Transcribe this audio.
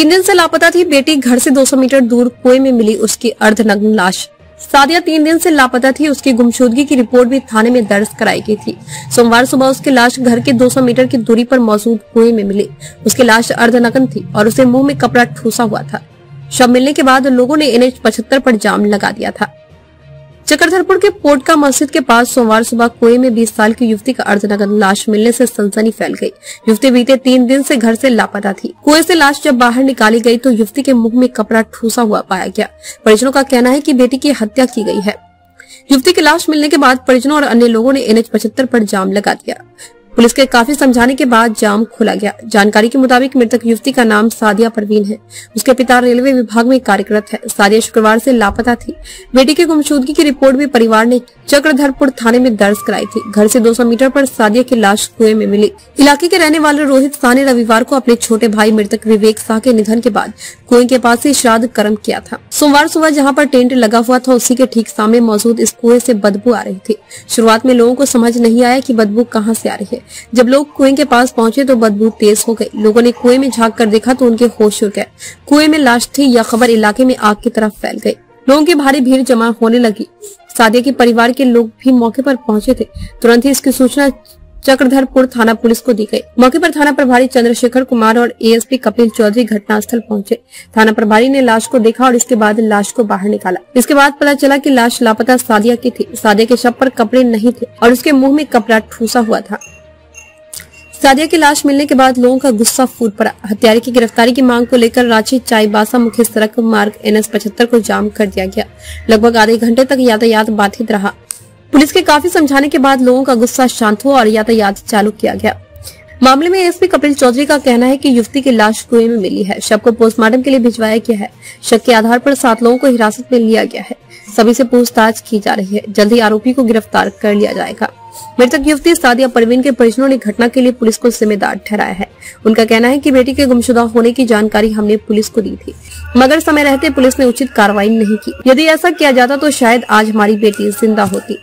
तीन दिन से लापता थी बेटी, घर से 200 मीटर दूर कुएँ में मिली उसकी अर्धनग्न लाश। सादिया तीन दिन से लापता थी, उसकी गुमशुदगी की रिपोर्ट भी थाने में दर्ज कराई गई थी। सोमवार सुबह उसकी लाश घर के 200 मीटर की दूरी पर मौजूद कुएँ में मिली। उसकी लाश अर्धनग्न थी और उसे मुँह में कपड़ा ठूसा हुआ था। शव मिलने के बाद लोगों ने एनएच पचहत्तर पर जाम लगा दिया था। चक्रधरपुर के पोटका मस्जिद के पास सोमवार सुबह कुएँ में 20 साल की युवती का अर्धनग्न लाश मिलने से सनसनी फैल गई। युवती बीते तीन दिन से घर से लापता थी। कुएँ से लाश जब बाहर निकाली गई तो युवती के मुँह में कपड़ा ठूसा हुआ पाया गया। परिजनों का कहना है कि बेटी की हत्या की गई है। युवती की लाश मिलने के बाद परिजनों और अन्य लोगों ने एनएच पचहत्तर पर जाम लगा दिया। पुलिस के काफ़ी समझाने के बाद जाम खोला गया। जानकारी के मुताबिक मृतक युवती का नाम सादिया परवीन है। उसके पिता रेलवे विभाग में कार्यरत है। सादिया शुक्रवार से लापता थी। बेटी की गुमशुदगी की रिपोर्ट भी परिवार ने चक्रधरपुर थाने में दर्ज कराई थी। घर से 200 मीटर पर सादिया की लाश कुएँ में मिली। इलाके के रहने वाले रोहित शाह ने रविवार को अपने छोटे भाई मृतक विवेक शाह के निधन के बाद कुएँ के पास ही श्राद्ध कर्म किया था। सोमवार सुबह जहाँ पर टेंट लगा हुआ था, उसी के ठीक सामने मौजूद इस कुएँ से बदबू आ रही थी। शुरुआत में लोगों को समझ नहीं आया की बदबू कहाँ से आ रही है। जब लोग कुएँ के पास पहुँचे तो बदबू तेज हो गई लोगों ने कुएँ में झाँक कर देखा तो उनके होश उड़ गए। कुएँ में लाश थी यह खबर इलाके में आग की तरफ़ फैल गई। लोगों की भारी भीड़ जमा होने लगी। सादिया के परिवार के लोग भी मौके पर पहुँचे थे। तुरंत ही इसकी सूचना चक्रधरपुर थाना पुलिस को दी गई। मौके पर थाना प्रभारी चंद्रशेखर कुमार और एएसपी कपिल चौधरी घटनास्थल पहुँचे। थाना प्रभारी ने लाश को देखा और इसके बाद लाश को बाहर निकाला। इसके बाद पता चला कि लाश लापता सादिया की थी। सादिया के शव पर कपड़े नहीं थे और उसके मुँह में कपड़ा ठूसा हुआ था। सादिया की लाश मिलने के बाद लोगों का गुस्सा फूट पड़ा। हत्यारे की गिरफ्तारी की मांग को लेकर रांची चाईबासा मुख्य सड़क मार्ग एनएस पचहत्तर को जाम कर दिया गया। लगभग आधे घंटे तक यातायात बाधित रहा। पुलिस के काफ़ी समझाने के बाद लोगों का गुस्सा शांत हुआ और यातायात चालू किया गया। मामले में एसपी कपिल चौधरी का कहना है कि युवती की लाश कुएँ में मिली है। शव को पोस्टमार्टम के लिए भिजवाया गया है। शक के आधार पर सात लोगों को हिरासत में लिया गया है। सभी से पूछताछ की जा रही है। जल्द ही आरोपी को गिरफ़्तार कर लिया जाएगा। मृतक युवती सादिया परवीन के परिजनों ने घटना के लिए पुलिस को जिम्मेदार ठहराया है। उनका कहना है कि बेटी के गुमशुदा होने की जानकारी हमने पुलिस को दी थी, मगर समय रहते पुलिस ने उचित कार्रवाई नहीं की। यदि ऐसा किया जाता तो शायद आज हमारी बेटी ज़िंदा होती।